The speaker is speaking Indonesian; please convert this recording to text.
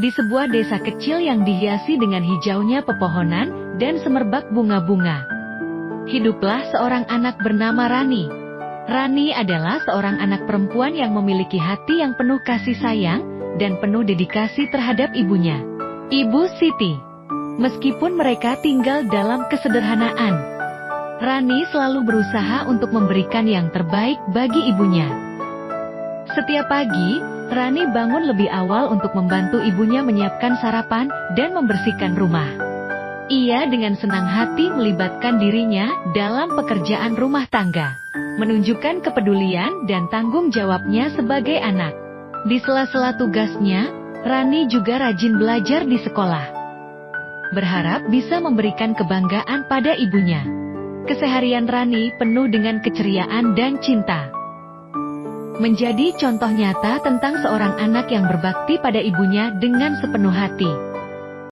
Di sebuah desa kecil yang dihiasi dengan hijaunya pepohonan dan semerbak bunga-bunga. Hiduplah seorang anak bernama Rani. Rani adalah seorang anak perempuan yang memiliki hati yang penuh kasih sayang dan penuh dedikasi terhadap ibunya. Ibu Siti. Meskipun mereka tinggal dalam kesederhanaan, Rani selalu berusaha untuk memberikan yang terbaik bagi ibunya. Setiap pagi, Rani bangun lebih awal untuk membantu ibunya menyiapkan sarapan dan membersihkan rumah. Ia dengan senang hati melibatkan dirinya dalam pekerjaan rumah tangga, menunjukkan kepedulian dan tanggung jawabnya sebagai anak. Di sela-sela tugasnya, Rani juga rajin belajar di sekolah. Berharap bisa memberikan kebanggaan pada ibunya. Keseharian Rani penuh dengan keceriaan dan cinta. Menjadi contoh nyata tentang seorang anak yang berbakti pada ibunya dengan sepenuh hati.